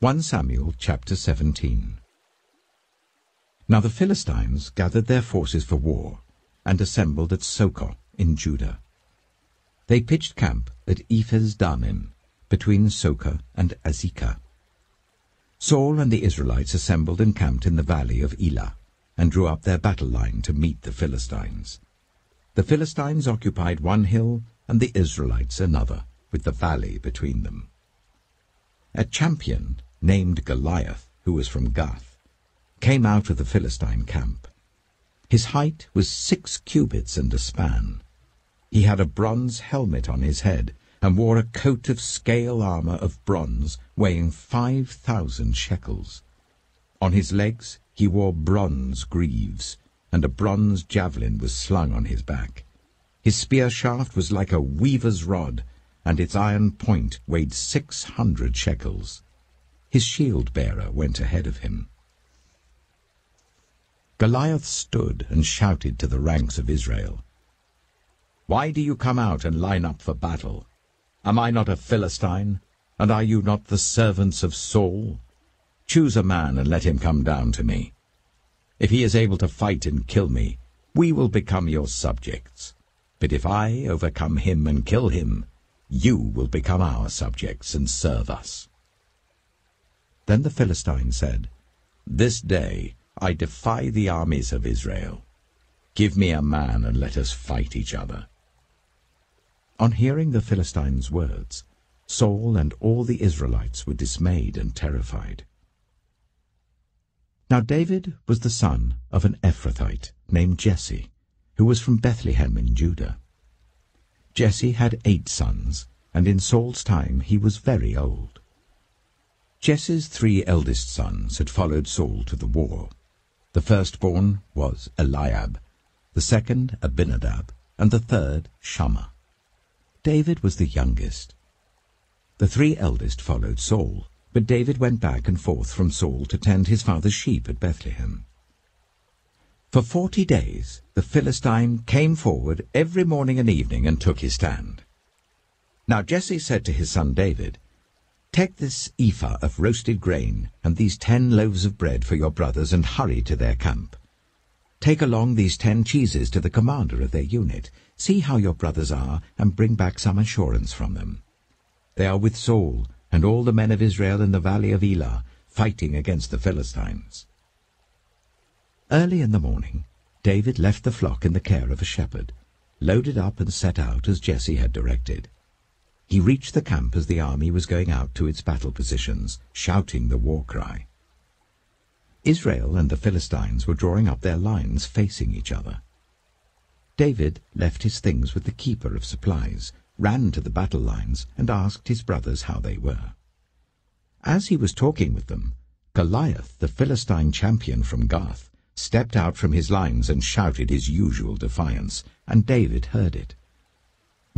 1 Samuel chapter 17 Now the Philistines gathered their forces for war and assembled at Socoh in Judah. They pitched camp at Ephes Dammim, between Socoh and Azekah. Saul and the Israelites assembled and camped in the valley of Elah, and drew up their battle line to meet the Philistines. The Philistines occupied one hill, and the Israelites another, with the valley between them. A champion named Goliath, who was from Gath, came out of the Philistine camp. His height was six cubits and a span. He had a bronze helmet on his head, and wore a coat of scale armor of bronze weighing five thousand shekels. On his legs he wore bronze greaves, and a bronze javelin was slung on his back. His spear shaft was like a weaver's rod, and its iron point weighed six hundred shekels. His shield-bearer went ahead of him. Goliath stood and shouted to the ranks of Israel, Why do you come out and line up for battle? Am I not a Philistine? And are you not the servants of Saul? Choose a man and let him come down to me. If he is able to fight and kill me, we will become your subjects. But if I overcome him and kill him, you will become our subjects and serve us. Then the Philistine said, This day I defy the armies of Israel. Give me a man and let us fight each other. On hearing the Philistine's words, Saul and all the Israelites were dismayed and terrified. Now David was the son of an Ephrathite named Jesse, who was from Bethlehem in Judah. Jesse had eight sons, and in Saul's time he was very old. Jesse's three eldest sons had followed Saul to the war. The firstborn was Eliab, the second Abinadab, and the third Shammah. David was the youngest. The three eldest followed Saul, but David went back and forth from Saul to tend his father's sheep at Bethlehem. For forty days the Philistine came forward every morning and evening and took his stand. Now Jesse said to his son David, Take this ephah of roasted grain and these ten loaves of bread for your brothers and hurry to their camp. Take along these ten cheeses to the commander of their unit. See how your brothers are and bring back some assurance from them. They are with Saul and all the men of Israel in the valley of Elah, fighting against the Philistines. Early in the morning, David left the flock in the care of a shepherd, loaded up and set out as Jesse had directed. He reached the camp as the army was going out to its battle positions, shouting the war cry. Israel and the Philistines were drawing up their lines facing each other. David left his things with the keeper of supplies, ran to the battle lines, and asked his brothers how they were. As he was talking with them, Goliath, the Philistine champion from Gath, stepped out from his lines and shouted his usual defiance, and David heard it.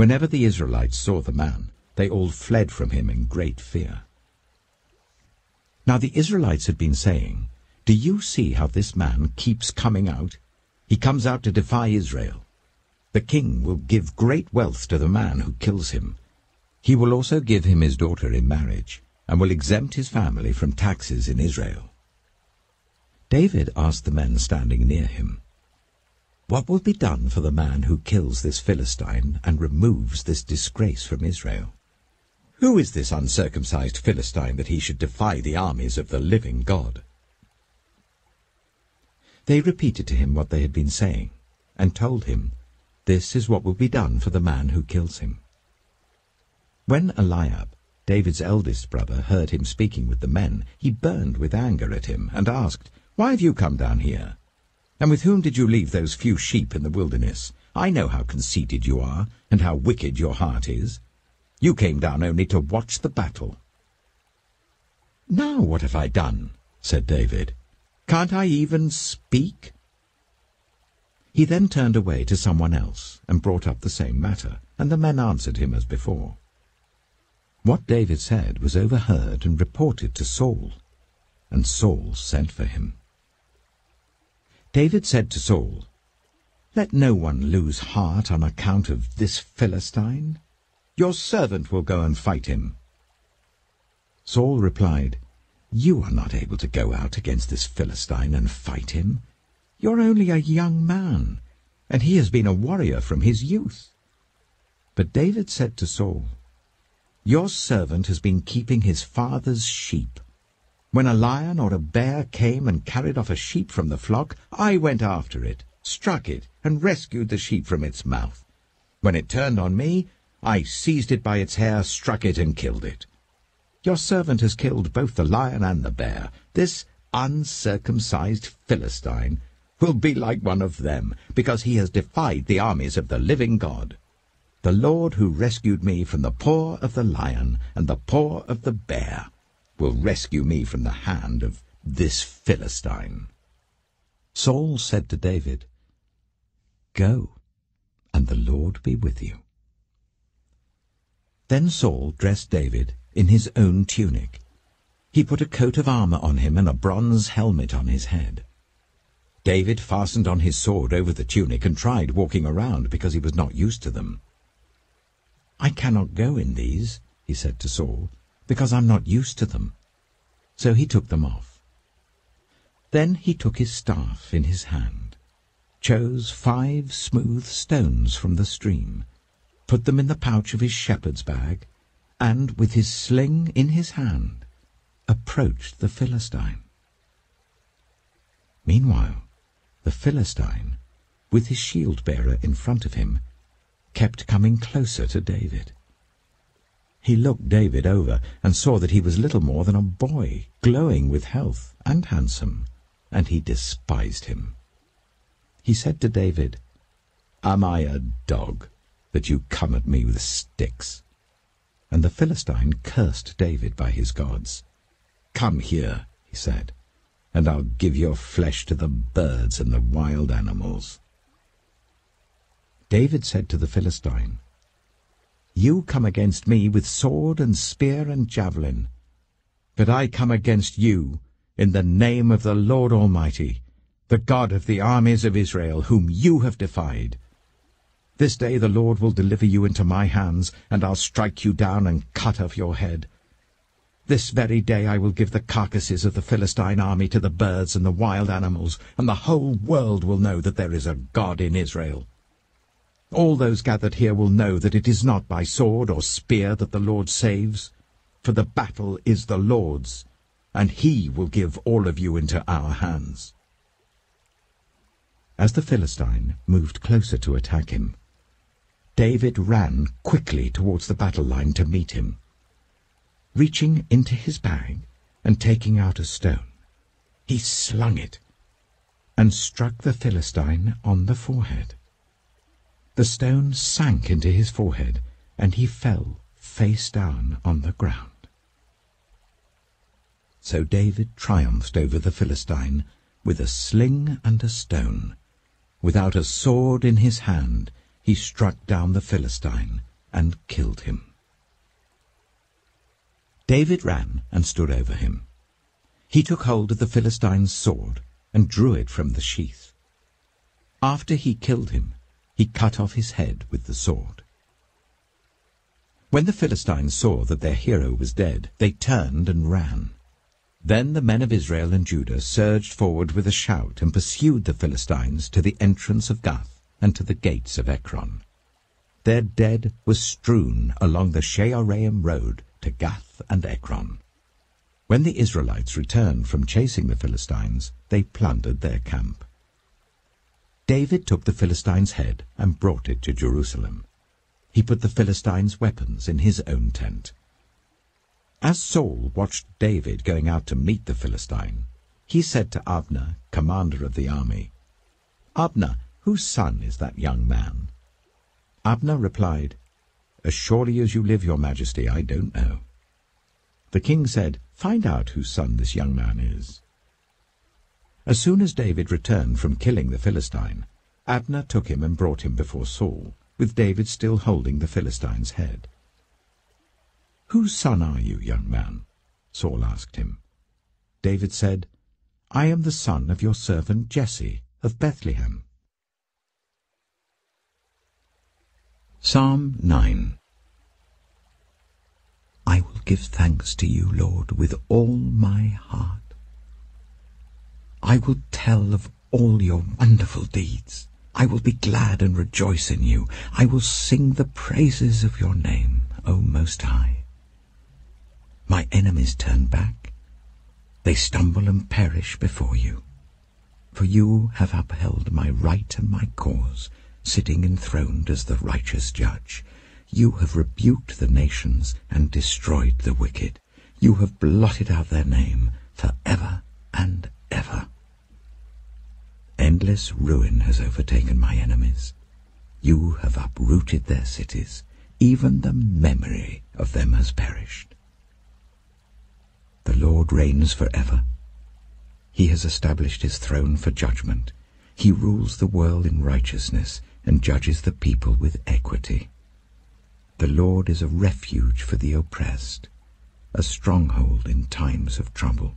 Whenever the Israelites saw the man, they all fled from him in great fear. Now the Israelites had been saying, Do you see how this man keeps coming out? He comes out to defy Israel. The king will give great wealth to the man who kills him. He will also give him his daughter in marriage, and will exempt his family from taxes in Israel. David asked the men standing near him, What will be done for the man who kills this Philistine and removes this disgrace from Israel? Who is this uncircumcised Philistine that he should defy the armies of the living God? They repeated to him what they had been saying, and told him this is what will be done for the man who kills him. When Eliab, David's eldest brother, heard him speaking with the men, he burned with anger at him and asked, Why have you come down here? And with whom did you leave those few sheep in the wilderness? I know how conceited you are, and how wicked your heart is. You came down only to watch the battle. Now what have I done? said David. Can't I even speak? He then turned away to someone else and brought up the same matter, and the men answered him as before. What David said was overheard and reported to Saul, and Saul sent for him. David said to Saul, Let no one lose heart on account of this Philistine. Your servant will go and fight him. Saul replied, You are not able to go out against this Philistine and fight him. You're only a young man, and he has been a warrior from his youth. But David said to Saul, Your servant has been keeping his father's sheep. When a lion or a bear came and carried off a sheep from the flock, I went after it, struck it, and rescued the sheep from its mouth. When it turned on me, I seized it by its hair, struck it, and killed it. Your servant has killed both the lion and the bear. This uncircumcised Philistine will be like one of them, because he has defied the armies of the living God. The Lord who rescued me from the paw of the lion and the paw of the bear will rescue me from the hand of this Philistine. Saul said to David, Go, and the Lord be with you. Then Saul dressed David in his own tunic. He put a coat of armor on him and a bronze helmet on his head. David fastened on his sword over the tunic and tried walking around because he was not used to them. I cannot go in these, he said to Saul, because I'm not used to them. So he took them off. Then he took his staff in his hand, chose five smooth stones from the stream, put them in the pouch of his shepherd's bag, and, with his sling in his hand, approached the Philistine. Meanwhile, the Philistine, with his shield-bearer in front of him, kept coming closer to David. He looked David over and saw that he was little more than a boy, glowing with health and handsome, and he despised him. He said to David, Am I a dog, that you come at me with sticks? And the Philistine cursed David by his gods. Come here, he said, and I'll give your flesh to the birds and the wild animals. David said to the Philistine, You come against me with sword and spear and javelin, but I come against you in the name of the Lord Almighty, the God of the armies of Israel, whom you have defied. This day the Lord will deliver you into my hands, and I'll strike you down and cut off your head. This very day I will give the carcasses of the Philistine army to the birds and the wild animals, and the whole world will know that there is a God in Israel. All those gathered here will know that it is not by sword or spear that the Lord saves, for the battle is the Lord's, and he will give all of you into our hands. As the Philistine moved closer to attack him, David ran quickly towards the battle line to meet him. Reaching into his bag and taking out a stone, he slung it and struck the Philistine on the forehead. The stone sank into his forehead, and he fell face down on the ground. So David triumphed over the Philistine with a sling and a stone. Without a sword in his hand, he struck down the Philistine and killed him. David ran and stood over him. He took hold of the Philistine's sword and drew it from the sheath. After he killed him, he cut off his head with the sword. When the Philistines saw that their hero was dead, they turned and ran. Then the men of Israel and Judah surged forward with a shout and pursued the Philistines to the entrance of Gath and to the gates of Ekron. Their dead was strewn along the Shaaraim road to Gath and Ekron. When the Israelites returned from chasing the Philistines, they plundered their camp. David took the Philistine's head and brought it to Jerusalem. He put the Philistine's weapons in his own tent. As Saul watched David going out to meet the Philistine, he said to Abner, commander of the army, Abner, Whose son is that young man? Abner replied, As surely as you live, your majesty, I don't know. The king said, Find out whose son this young man is. As soon as David returned from killing the Philistine, Abner took him and brought him before Saul, with David still holding the Philistine's head. Whose son are you, young man? Saul asked him. David said, I am the son of your servant Jesse of Bethlehem. Psalm 9 I will give thanks to you, Lord, with all my heart. I will tell of all your wonderful deeds. I will be glad and rejoice in you. I will sing the praises of your name, O Most High. My enemies turn back. They stumble and perish before you. For you have upheld my right and my cause, sitting enthroned as the righteous judge. You have rebuked the nations and destroyed the wicked. You have blotted out their name for ever and ever. Endless ruin has overtaken my enemies. You have uprooted their cities. Even the memory of them has perished. The Lord reigns forever. He has established his throne for judgment. He rules the world in righteousness and judges the people with equity. The Lord is a refuge for the oppressed, a stronghold in times of trouble.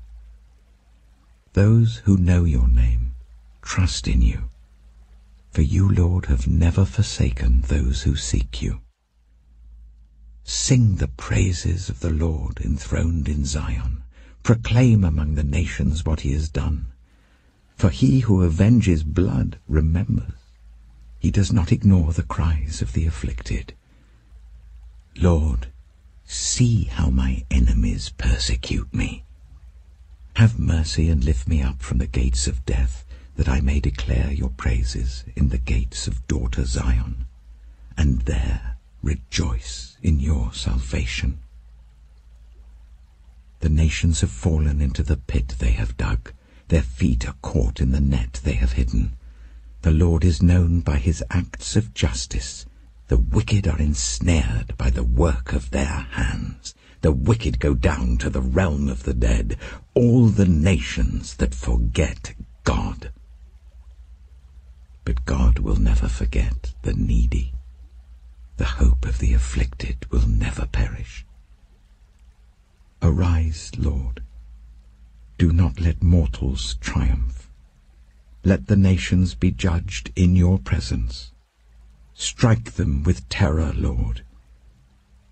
Those who know your name trust in you, for you, Lord, have never forsaken those who seek you. Sing the praises of the Lord enthroned in Zion. Proclaim among the nations what he has done. For he who avenges blood remembers. He does not ignore the cries of the afflicted. Lord, see how my enemies persecute me. Have mercy and lift me up from the gates of death, that I may declare your praises in the gates of daughter Zion, and there rejoice in your salvation. The nations have fallen into the pit they have dug. Their feet are caught in the net they have hidden. The Lord is known by his acts of justice. The wicked are ensnared by the work of their hands. The wicked go down to the realm of the dead, all the nations that forget God. But God will never forget the needy. The hope of the afflicted will never perish. Arise, Lord. Do not let mortals triumph. Let the nations be judged in your presence. Strike them with terror, Lord.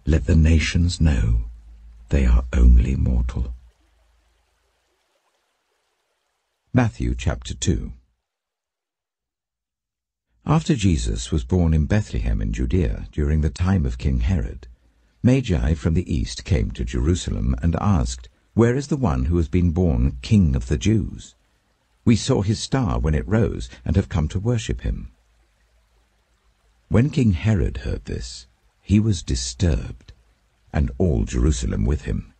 Let the nations know they are only mortal. Matthew chapter 2 After Jesus was born in Bethlehem in Judea during the time of King Herod, Magi from the east came to Jerusalem and asked, Where is the one who has been born King of the Jews? We saw his star when it rose and have come to worship him. When King Herod heard this, he was disturbed, and all Jerusalem with him.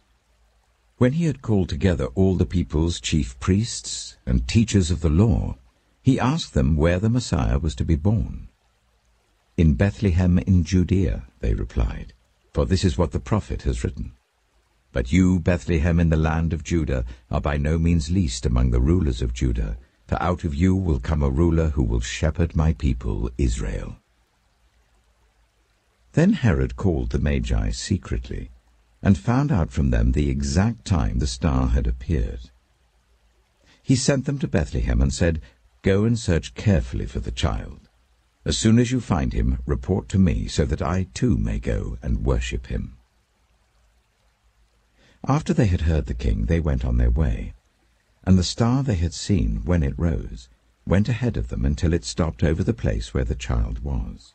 When he had called together all the people's chief priests and teachers of the law, he asked them where the Messiah was to be born. In Bethlehem in Judea, they replied, for this is what the prophet has written. But you, Bethlehem in the land of Judah, are by no means least among the rulers of Judah, for out of you will come a ruler who will shepherd my people Israel. Then Herod called the Magi secretly, and found out from them the exact time the star had appeared. He sent them to Bethlehem and said, Go and search carefully for the child. As soon as you find him, report to me, so that I too may go and worship him. After they had heard the king, they went on their way, and the star they had seen when it rose went ahead of them until it stopped over the place where the child was.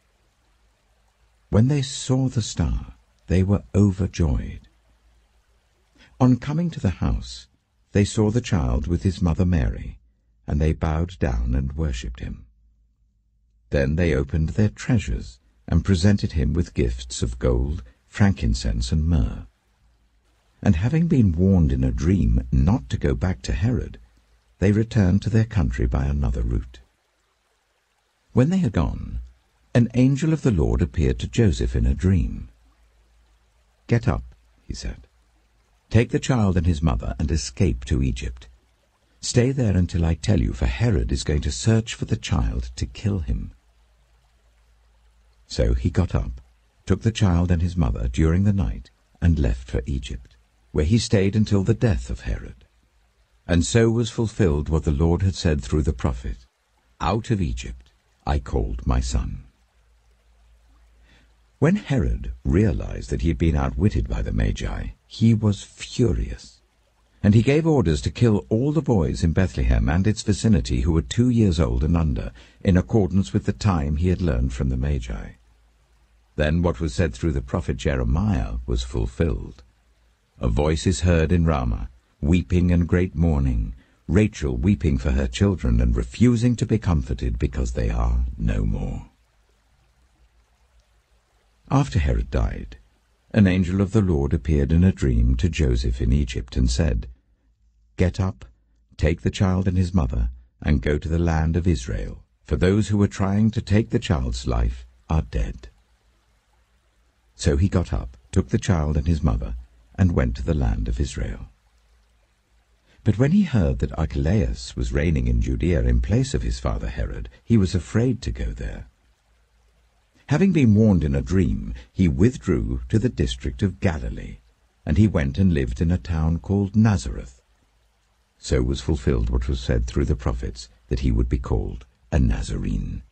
When they saw the star, they were overjoyed. On coming to the house, they saw the child with his mother Mary, and they bowed down and worshipped him. Then they opened their treasures and presented him with gifts of gold, frankincense, and myrrh. And having been warned in a dream not to go back to Herod, they returned to their country by another route. When they had gone, an angel of the Lord appeared to Joseph in a dream. Get up, he said. Take the child and his mother and escape to Egypt. Stay there until I tell you, for Herod is going to search for the child to kill him. So he got up, took the child and his mother during the night, and left for Egypt, where he stayed until the death of Herod. And so was fulfilled what the Lord had said through the prophet, Out of Egypt I called my son. When Herod realized that he had been outwitted by the Magi, he was furious, and he gave orders to kill all the boys in Bethlehem and its vicinity who were two years old and under, in accordance with the time he had learned from the Magi. Then what was said through the prophet Jeremiah was fulfilled. A voice is heard in Ramah, weeping and great mourning, Rachel weeping for her children and refusing to be comforted because they are no more. After Herod died, an angel of the Lord appeared in a dream to Joseph in Egypt and said, Get up, take the child and his mother, and go to the land of Israel, for those who were trying to take the child's life are dead. So he got up, took the child and his mother, and went to the land of Israel. But when he heard that Archelaus was reigning in Judea in place of his father Herod, he was afraid to go there. Having been warned in a dream, he withdrew to the district of Galilee, and he went and lived in a town called Nazareth. So was fulfilled what was said through the prophets, that he would be called a Nazarene.